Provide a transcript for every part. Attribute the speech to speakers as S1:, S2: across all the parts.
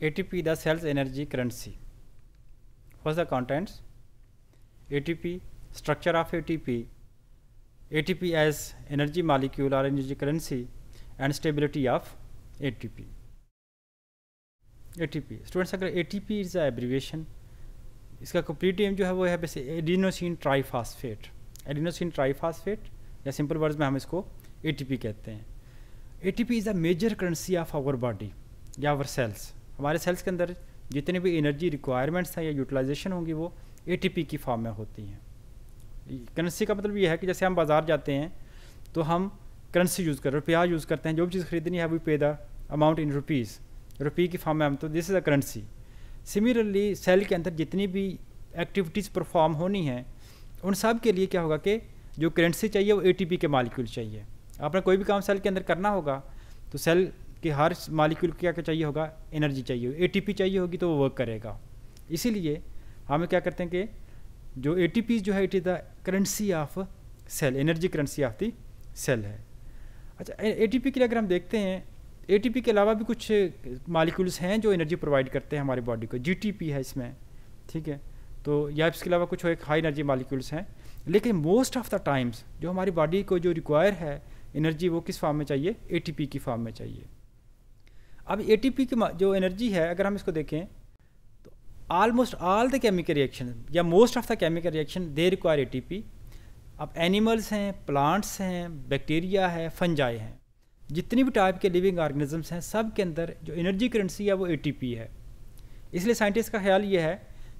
S1: ATP the cell's energy currency. What's the contents? ATP, structure of ATP, ATP as energy molecule or energy currency and stability of ATP. ATP students अगर ATP is is abbreviation इसका complete name जो है वो है वैसे adenosine triphosphate adenosine triphosphate या simple words में हम इसको ATP कहते हैं ATP is a major currency of our body या आवर सेल्स हमारे सेल्स के अंदर जितने भी एनर्जी रिक्वायरमेंट्स हैं या यूटिलाइजेशन होंगी वो ATP की फॉर्म में होती हैं। करेंसी का मतलब ये है कि जैसे हम बाज़ार जाते हैं तो हम करेंसी यूज़ कर, रुपया यूज़ करते हैं, जो भी चीज़ खरीदनी है वी पे द अमाउंट इन रुपीज़ रुपये की फॉर्म में हम तो this is a currency similarly cell के अंदर जितनी भी एक्टिविटीज़ परफॉर्म होनी है, उन सब के लिए क्या होगा कि जो करेंसी चाहिए, वो एटीपी के मालिक्यूल चाहिए। आपने कोई भी काम सेल के अंदर करना होगा तो सेल के हर मालिक्यूल क्या क्या चाहिए होगा? एनर्जी चाहिए होगी। एटीपी चाहिए होगी तो वो वर्क करेगा। इसीलिए हमें क्या करते हैं कि जो एटीपी जो है it is the currency of cell energy currency of the cell है। अच्छा एटीपी के लिए अगर हम देखते हैं एटीपी के अलावा भी कुछ मालिक्यूल्स हैं जो एनर्जी प्रोवाइड करते हैं हमारी बॉडी को। जीटीपी है इसमें, ठीक है? तो या इसके अलावा कुछ एक हाई एनर्जी मालिक्यूल्स हैं। लेकिन मोस्ट ऑफ़ द टाइम्स जो हमारी बॉडी को जो रिक्वायर है एनर्जी वो किस फॉर्म में चाहिए? एटीपी की फॉर्म में चाहिए। अब ए टी पी की जो एनर्जी है, अगर हम इसको देखें तो almost all the chemical reaction या most of the chemical reaction they require A T P अब एनिमल्स हैं प्लांट्स हैं बैक्टीरिया है फंजाई हैं. जितनी भी टाइप के लिविंग ऑर्गेनिजम्स हैं, सब के अंदर जो एनर्जी करेंसी है, वो ए टी पी है. इसलिए साइंटिस्ट का ख्याल ये है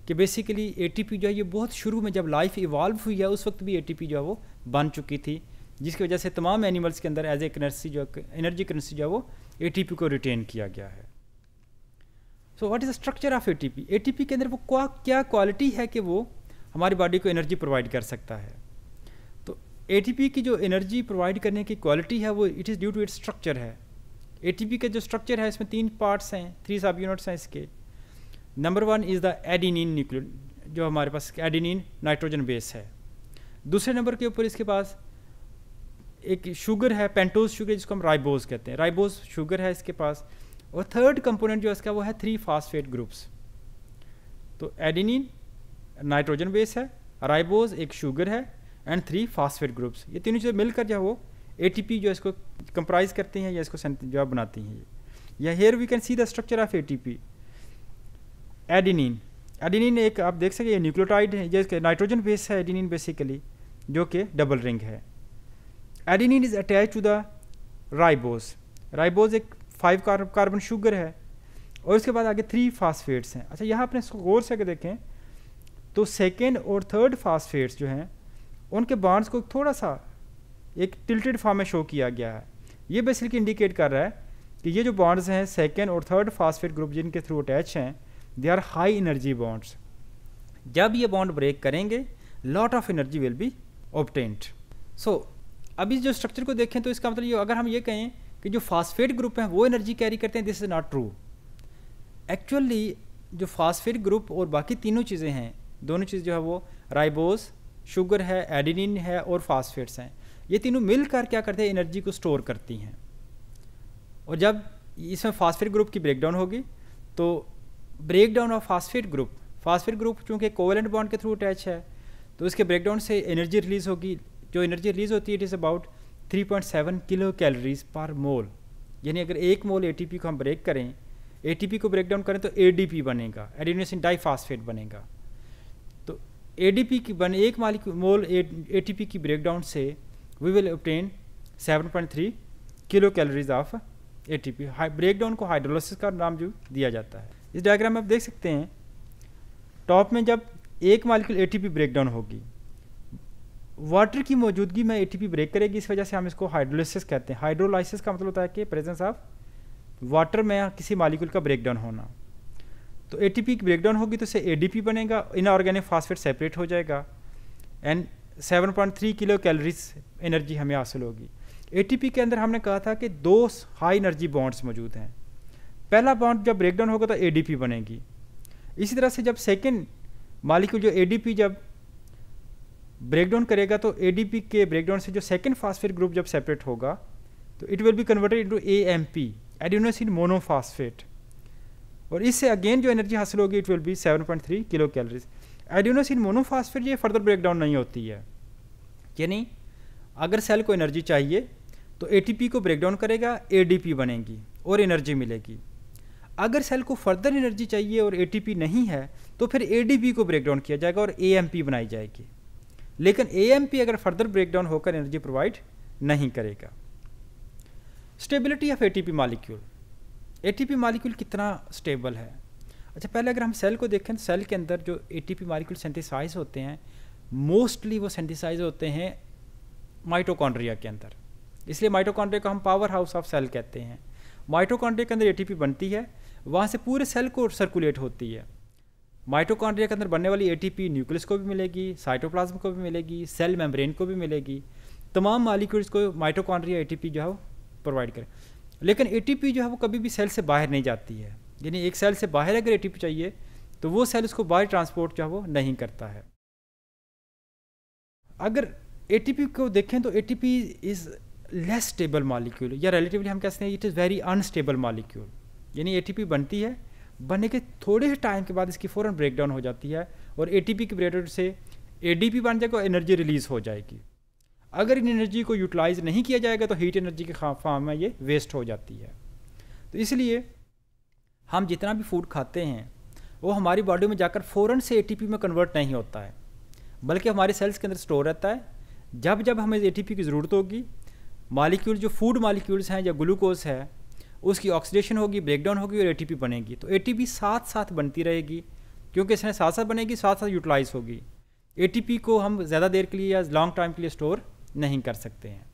S1: कि बेसिकली ए टी पी जो है, ये बहुत शुरू में जब लाइफ इवॉल्व हुई है, उस वक्त भी ए टी पी जो है, वो बन चुकी थी. जिसकी वजह से तमाम एनिमल्स के अंदर एज ए करेंसी जो एनर्जी करेंसी जो है वो एटीपी को रिटेन किया गया है। So what is the structure of A T के अंदर वो क्या क्या क्वालिटी है कि वो हमारी बॉडी को एनर्जी प्रोवाइड कर सकता है? तो एटीपी की जो एनर्जी प्रोवाइड करने की क्वालिटी है वो it is due to its structure है। ए का जो स्ट्रक्चर है, इसमें तीन पार्ट्स हैं थ्री सब यूनिट्स हैं इसके। Number one is the adenine nucleo जो हमारे पास एडिनिन नाइट्रोजन बेस है। दूसरे नंबर के ऊपर इसके पास एक शुगर है पेंटोज शुगर जिसको हम राइबोज कहते हैं। राइबोज शुगर है इसके पास। और थर्ड कंपोनेंट जो इसका, वो है थ्री फास्फेट ग्रुप्स तो एडिनिन नाइट्रोजन बेस है राइबोज एक शुगर है एंड थ्री फास्फेट ग्रुप्स ये तीनों चीज़ें मिलकर जो है वो एटीपी जो इसको कंप्राइज करती हैं या इसको जो है बनाती हैं। या here we can see the structure of A adenine adenine एक, आप देख सके न्यूक्लियोटाइड है, ये नाइट्रोजन बेस है एडिनिन बेसिकली जो कि डबल रिंग है। Adenine is attach to the ribose ribose एक फाइव कार्बन शुगर है। और उसके बाद आगे थ्री फास्फेट्स हैं। अच्छा यहाँ अपने गौर से अगर देखें तो सेकेंड और थर्ड फास्फेट्स जो हैं, उनके बॉन्ड्स को थोड़ा सा एक टिल्टेड फॉर्म में शो किया गया है। ये बेसिकली इंडिकेट कर रहा है कि ये जो बॉन्ड्स हैं सेकेंड और थर्ड फास्फेट ग्रुप जिनके थ्रू अटैच हैं they are high energy bonds जब ये बॉन्ड ब्रेक करेंगे lot of energy will be obtained so अभी जो स्ट्रक्चर को देखें तो इसका मतलब ये, अगर हम ये कहें कि जो फास्फेट ग्रुप हैं, वो एनर्जी कैरी करते हैं this is not true actually जो फास्फेट ग्रुप और बाकी तीनों चीज़ें हैं, दोनों चीज़ जो है वो राइबोस शुगर है एडिनिन है और फास्फेट्स हैं। ये तीनों मिलकर क्या करते हैं एनर्जी को स्टोर करती हैं। और जब इसमें फास्फेट ग्रुप की ब्रेकडाउन होगी तो breakdown of phosphate group phosphate group चूँकि कोवलेंट बॉन्ड के थ्रू अटैच है तो इसके ब्रेकडाउन से एनर्जी रिलीज़ होगी जो एनर्जी रिलीज़ होती है it is about 3.7 kilo calories per mole यानी अगर एक मोल एटीपी को हम ब्रेक करें एटीपी को ब्रेक डाउन करें तो एडीपी बनेगा एडिनोसिन डाईफास्फेट बनेगा. तो एडीपी की बने, एक मालिक मोल एटीपी की ब्रेक डाउन से we will obtain 7.3 kilo calories of ATP breakdown को हाइड्रोलिसिस का नाम जो दिया जाता है. इस डायग्राम में आप देख सकते हैं टॉप में जब एक मालिक्यूल एटीपी ब्रेकडाउन होगी वाटर की मौजूदगी में एटीपी ब्रेक करेगी, इस वजह से हम इसको हाइड्रोलिसिस कहते हैं। हाइड्रोलाइसिस का मतलब होता है कि प्रेजेंस ऑफ़ वाटर में किसी मालिक्यूल का ब्रेकडाउन होना। तो एटीपी की ब्रेकडाउन होगी तो इससे ए बनेगा इनऑर्गेनिक फास्फेट सेपरेट हो जाएगा एंड 7.3 किलो कैलोरीज एनर्जी हमें हासिल होगी। एटीपी के अंदर हमने कहा था कि दो हाई एनर्जी बॉन्ड्स मौजूद हैं। पहला बॉन्ड जब ब्रेकडाउन होगा तो एडीपी बनेगी। इसी तरह से जब सेकेंड मालिक्यूल जो एडीपी जब ब्रेकडाउन करेगा तो एडीपी के ब्रेकडाउन से जो सेकेंड फास्फेट ग्रुप जब सेपरेट होगा तो it will be converted into A M P adenosine monophosphate और इससे अगेन जो एनर्जी हासिल होगी it will be 7.3 kilo calories adenosine monophosphate ये फर्दर ब्रेक डाउन नहीं होती है. यानी अगर सेल को एनर्जी चाहिए तो एटीपी को ब्रेक डाउन करेगा एडीपी बनेगी और एनर्जी मिलेगी. अगर सेल को फर्दर एनर्जी चाहिए और एटीपी नहीं है तो फिर एडीपी को ब्रेक डाउन किया जाएगा और एएमपी बनाई जाएगी. लेकिन एएमपी अगर फर्दर ब्रेक डाउन होकर एनर्जी प्रोवाइड नहीं करेगा। Stability of A T molecule T molecule कितना स्टेबल है? अच्छा पहले अगर हम सेल को देखें तो सेल के अंदर जो ए टी मालिक्यूल सेंटिसाइज होते हैं मोस्टली वो सेंटिसाइज होते हैं माइटोकॉन्ड्रिया के अंदर। इसलिए माइटोकॉन्ड्रिया को हम पावर हाउस ऑफ़ सेल कहते हैं। माइटोकॉन्ड्रिया के अंदर एटीपी बनती है, वहाँ से पूरे सेल को सर्कुलेट होती है। माइटोकॉन्ड्रिया के अंदर बनने वाली ए न्यूक्लियस को भी मिलेगी, साइटोप्लाज्म को भी मिलेगी, सेल मेम्ब्रेन को भी मिलेगी। तमाम मालिक्यूल्स को माइटोकॉन्ड्रिया ए जो है वो प्रोवाइड करें। लेकिन एटीपी जो है वो कभी भी सेल से बाहर नहीं जाती है। यानी एक सेल से बाहर अगर एटीपी चाहिए तो वो सेल उसको बाहर ट्रांसपोर्ट जो है वो नहीं करता है। अगर एटीपी को देखें तो ATP is less stable molecule या रिलेटिवली हम कह सकते हैं it is very unstable molecule यानी एटीपी बनती है बनने के थोड़े से टाइम के बाद इसकी फ़ौरन ब्रेक डाउन हो जाती है और ए टी पी के ब्रेक से ए बन जाएगा और एनर्जी रिलीज़ हो जाएगी। अगर इन एनर्जी को यूटिलाइज़ नहीं किया जाएगा तो हीट एनर्जी के फॉर्म में ये वेस्ट हो जाती है। तो इसलिए हम जितना भी फ़ूड खाते हैं, वो हमारी बॉडी में जाकर फ़ौरन से एटीपी में कन्वर्ट नहीं होता है, बल्कि हमारे सेल्स के अंदर स्टोर रहता है। जब जब हमें एटीपी की ज़रूरत होगी मालिक्यूल जो फ़ूड मालिक्यूल्स हैं या ग्लूकोज है उसकी ऑक्सीडेशन होगी ब्रेकडाउन होगी और एटीपी बनेगी। तो एटीपी साथ साथ बनती रहेगी। क्योंकि इसने साथ साथ बनेगी साथ साथ यूटिलाइज होगी एटीपी को हम ज़्यादा देर के लिए या लॉन्ग टाइम के लिए स्टोर नहीं कर सकते हैं।